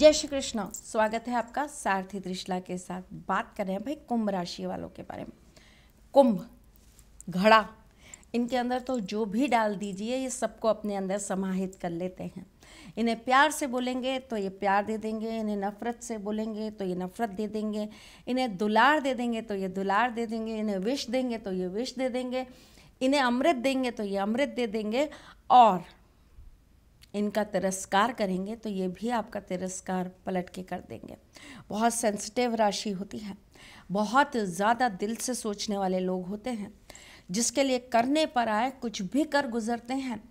जय श्री कृष्ण। स्वागत है आपका सारथी त्रिशला के साथ। बात कर रहे हैं भाई कुंभ राशि वालों के बारे में। कुंभ, घड़ा, इनके अंदर तो जो भी डाल दीजिए, ये सबको अपने अंदर समाहित कर लेते हैं। इन्हें प्यार से बोलेंगे तो ये प्यार दे देंगे, इन्हें नफ़रत से बोलेंगे तो ये नफ़रत दे देंगे, इन्हें दुलार दे देंगे तो ये दुलार दे देंगे, इन्हें विष देंगे तो ये विष दे देंगे, इन्हें अमृत देंगे तो ये अमृत दे देंगे, और इनका तिरस्कार करेंगे तो ये भी आपका तिरस्कार पलट के कर देंगे। बहुत सेंसिटिव राशि होती है। बहुत ज़्यादा दिल से सोचने वाले लोग होते हैं, जिसके लिए करने पर आए, कुछ भी कर गुजरते हैं,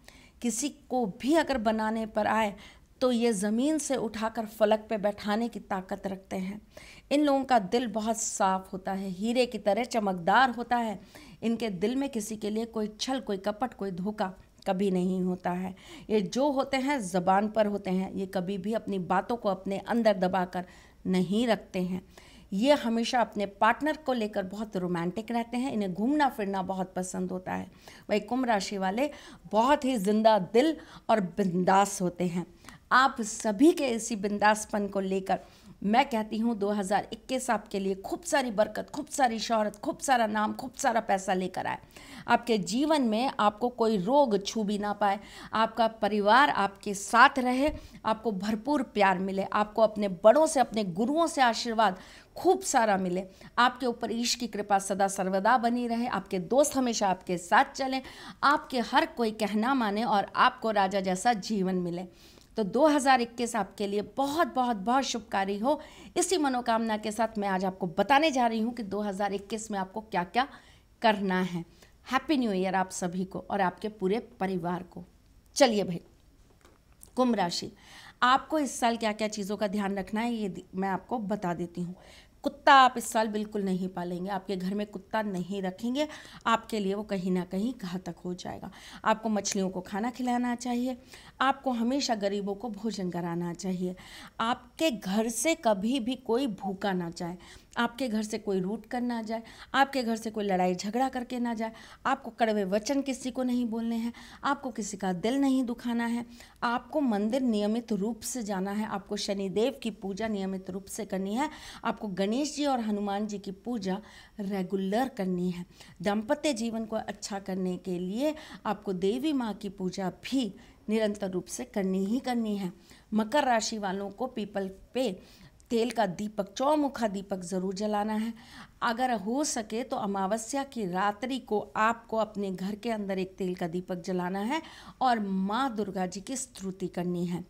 किसी को भी अगर बनाने पर आए तो ये ज़मीन से उठाकर फलक पे बैठाने की ताकत रखते हैं। इन लोगों का दिल बहुत साफ़ होता है, हीरे की तरह चमकदार होता है। इनके दिल में किसी के लिए कोई छल, कोई कपट, कोई धोखा कभी नहीं होता है। ये जो होते हैं, ज़बान पर होते हैं, ये कभी भी अपनी बातों को अपने अंदर दबाकर नहीं रखते हैं। ये हमेशा अपने पार्टनर को लेकर बहुत रोमांटिक रहते हैं, इन्हें घूमना फिरना बहुत पसंद होता है। वही कुंभ राशि वाले बहुत ही ज़िंदा दिल और बिंदास होते हैं। आप सभी के इसी बिंदासपन को लेकर मैं कहती हूँ 2021 आपके लिए खूब सारी बरकत, खूब सारी शहरत, खूब सारा नाम, खूब सारा पैसा लेकर आए। आपके जीवन में आपको कोई रोग छू भी ना पाए। आपका परिवार आपके साथ रहे, आपको भरपूर प्यार मिले, आपको अपने बड़ों से, अपने गुरुओं से आशीर्वाद खूब सारा मिले। आपके ऊपर ईश की कृपा सदा सर्वदा बनी रहे, आपके दोस्त हमेशा आपके साथ चलें, आपके हर कोई कहना माने और आपको राजा जैसा जीवन मिले। तो 2021 आपके लिए बहुत बहुत बहुत शुभकारी हो। इसी मनोकामना के साथ मैं आज आपको बताने जा रही हूँ कि 2021 में आपको क्या क्या करना है। हैप्पी न्यू ईयर आप सभी को और आपके पूरे परिवार को। चलिए भाई, कुंभ राशि। आपको इस साल क्या क्या चीज़ों का ध्यान रखना है, ये मैं आपको बता देती हूँ। कुत्ता आप इस साल बिल्कुल नहीं पालेंगे। आपके घर में कुत्ता नहीं रखेंगे। आपके लिए वो कहीं ना कहीं घातक हो जाएगा। आपको मछलियों को खाना खिलाना चाहिए। आपको हमेशा गरीबों को भोजन कराना चाहिए। आपके घर से कभी भी कोई भूखा ना जाए। आपके घर से कोई रूट कर ना जाए, आपके घर से कोई लड़ाई झगड़ा करके ना जाए, आपको कड़वे वचन किसी को नहीं बोलने हैं, आपको किसी का दिल नहीं दुखाना है, आपको मंदिर नियमित रूप से जाना है, आपको शनिदेव की पूजा नियमित रूप से करनी है, आपको गणेश जी और हनुमान जी की पूजा रेगुलर करनी है। दाम्पत्य जीवन को अच्छा करने के लिए आपको देवी माँ की पूजा भी निरंतर रूप से करनी ही करनी है। मकर राशि वालों को पीपल पे तेल का दीपक, चौमुखा दीपक ज़रूर जलाना है। अगर हो सके तो अमावस्या की रात्रि को आपको अपने घर के अंदर एक तेल का दीपक जलाना है और माँ दुर्गा जी की स्तुति करनी है।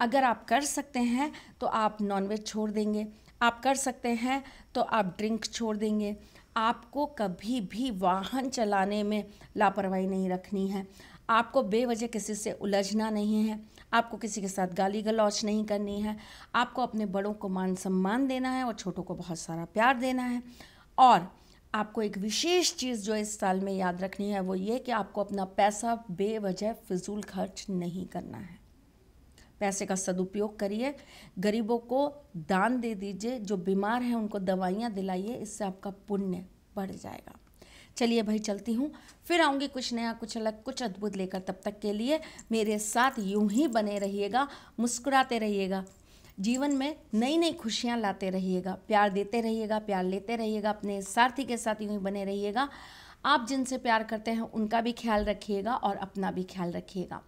अगर आप कर सकते हैं तो आप नॉनवेज छोड़ देंगे। आप कर सकते हैं तो आप ड्रिंक छोड़ देंगे। आपको कभी भी वाहन चलाने में लापरवाही नहीं रखनी है। आपको बेवजह किसी से उलझना नहीं है, आपको किसी के साथ गाली गलौच नहीं करनी है, आपको अपने बड़ों को मान सम्मान देना है और छोटों को बहुत सारा प्यार देना है। और आपको एक विशेष चीज़ जो इस साल में याद रखनी है, वो ये कि आपको अपना पैसा बेवजह फिजूल खर्च नहीं करना है। पैसे का सदुपयोग करिए, गरीबों को दान दे दीजिए, जो बीमार हैं उनको दवाइयाँ दिलाइए, इससे आपका पुण्य बढ़ जाएगा। चलिए भाई, चलती हूँ। फिर आऊँगी कुछ नया, कुछ अलग, कुछ अद्भुत लेकर तब तक के लिए। मेरे साथ यूँ ही बने रहिएगा, मुस्कुराते रहिएगा। जीवन में नई नई खुशियाँ लाते रहिएगा, प्यार देते रहिएगा, प्यार लेते रहिएगा, अपने सारथी के साथ यूँ ही बने रहिएगा। आप जिनसे प्यार करते हैं, उनका भी ख्याल रखिएगा और अपना भी ख्याल रखिएगा।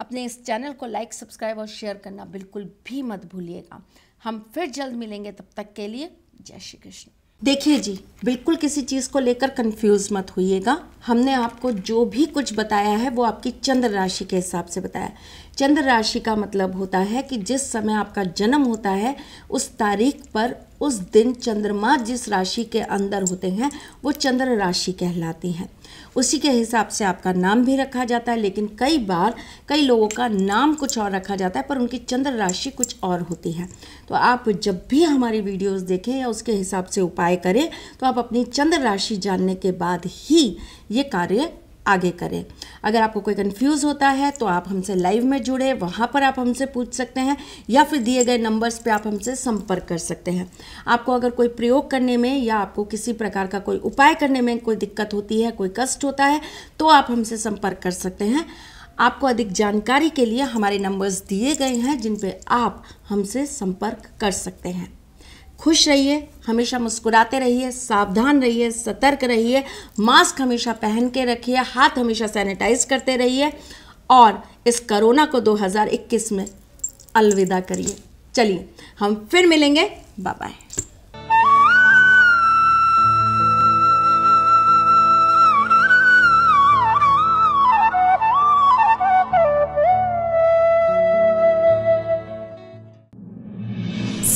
अपने इस चैनल को लाइक, सब्सक्राइब और शेयर करना बिल्कुल भी मत भूलिएगा। हम फिर जल्द मिलेंगे तब तक के लिए। जय श्री कृष्ण। देखिए जी, बिल्कुल किसी चीज़ को लेकर कंफ्यूज मत होइएगा। हमने आपको जो भी कुछ बताया है, वो आपकी चंद्र राशि के हिसाब से बताया। चंद्र राशि का मतलब होता है कि जिस समय आपका जन्म होता है, उस तारीख पर उस दिन चंद्रमा जिस राशि के अंदर होते हैं, वो चंद्र राशि कहलाती हैं। उसी के हिसाब से आपका नाम भी रखा जाता है, लेकिन कई बार कई लोगों का नाम कुछ और रखा जाता है, पर उनकी चंद्र राशि कुछ और होती है। तो आप जब भी हमारी वीडियोस देखें या उसके हिसाब से उपाय करें तो आप अपनी चंद्र राशि जानने के बाद ही ये कार्य आगे करें। अगर आपको कोई कंफ्यूज होता है तो आप हमसे लाइव में जुड़े, वहाँ पर आप हमसे पूछ सकते हैं, या फिर दिए गए नंबर्स पे आप हमसे संपर्क कर सकते हैं। आपको अगर कोई प्रयोग करने में, या आपको किसी प्रकार का कोई उपाय करने में कोई दिक्कत होती है, कोई कष्ट होता है तो आप हमसे संपर्क कर सकते हैं। आपको अधिक जानकारी के लिए हमारे नंबर्स दिए गए हैं, जिन पे आप हमसे संपर्क कर सकते हैं। खुश रहिए, हमेशा मुस्कुराते रहिए, सावधान रहिए, सतर्क रहिए, मास्क हमेशा पहन के रखिए, हाथ हमेशा सैनिटाइज करते रहिए और इस करोना को 2021 में अलविदा करिए। चलिए, हम फिर मिलेंगे। बाय बाय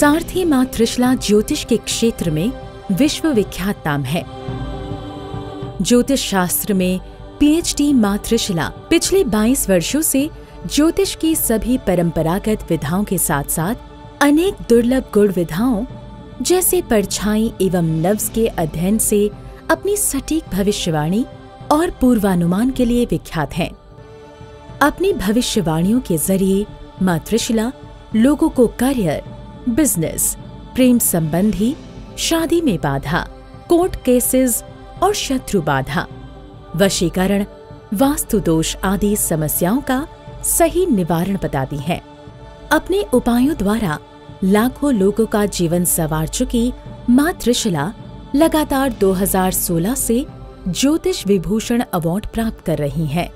सारथी माँ त्रिशला ज्योतिष के क्षेत्र में विश्व विख्यात नाम है ज्योतिष शास्त्र में पीएचडी माँ त्रिशला पिछले 22 वर्षों से ज्योतिष की सभी परंपरागत विधाओं के साथ साथ अनेक दुर्लभ गुण विधाओं, जैसे परछाई एवं नव्स के अध्ययन से अपनी सटीक भविष्यवाणी और पूर्वानुमान के लिए विख्यात हैं। अपनी भविष्यवाणियों के ज़रिए मातृशिला लोगों को करियर बिज़नेस, प्रेम संबंधी, शादी में बाधा, कोर्ट केसेस और शत्रु बाधा वशीकरण, वास्तु दोष आदि समस्याओं का सही निवारण बताती है अपने उपायों द्वारा लाखों लोगों का जीवन संवार चुकी माँ त्रिशला लगातार 2016 से ज्योतिष विभूषण अवार्ड प्राप्त कर रही हैं।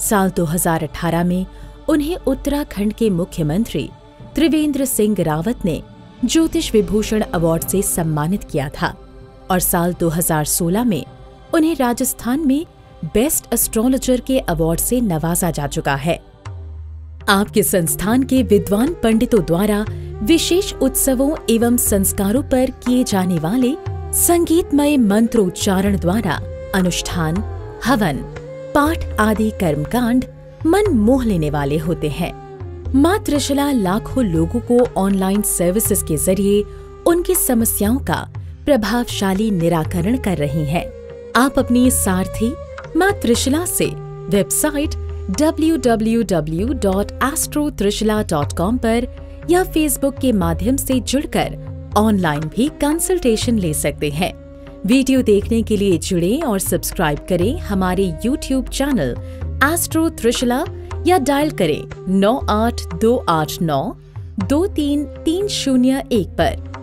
साल 2018 में उन्हें उत्तराखंड के मुख्यमंत्री त्रिवेंद्र सिंह रावत ने ज्योतिष विभूषण अवार्ड से सम्मानित किया था और साल 2016 में उन्हें राजस्थान में बेस्ट एस्ट्रोलॉजर के अवार्ड से नवाजा जा चुका है। आपके संस्थान के विद्वान पंडितों द्वारा विशेष उत्सवों एवं संस्कारों पर किए जाने वाले संगीतमय मंत्रोच्चारण द्वारा अनुष्ठान, हवन, पाठ आदि कर्मकांड मन मोह लेने वाले होते हैं। माँ त्रिशला लाखों लोगों को ऑनलाइन सर्विसेज़ के ज़रिए उनकी समस्याओं का प्रभावशाली निराकरण कर रही हैं। आप अपनी सारथी माँ त्रिशला से वेबसाइट www.astrotrishla.com पर या फेसबुक के माध्यम से जुड़कर ऑनलाइन भी कंसल्टेशन ले सकते हैं वीडियो देखने के लिए जुड़ें और सब्सक्राइब करें हमारे यूट्यूब चैनल एस्ट्रो त्रिशला या डायल करें नौ आठ दो आठ नौ दो तीन तीन शून्य एक पर।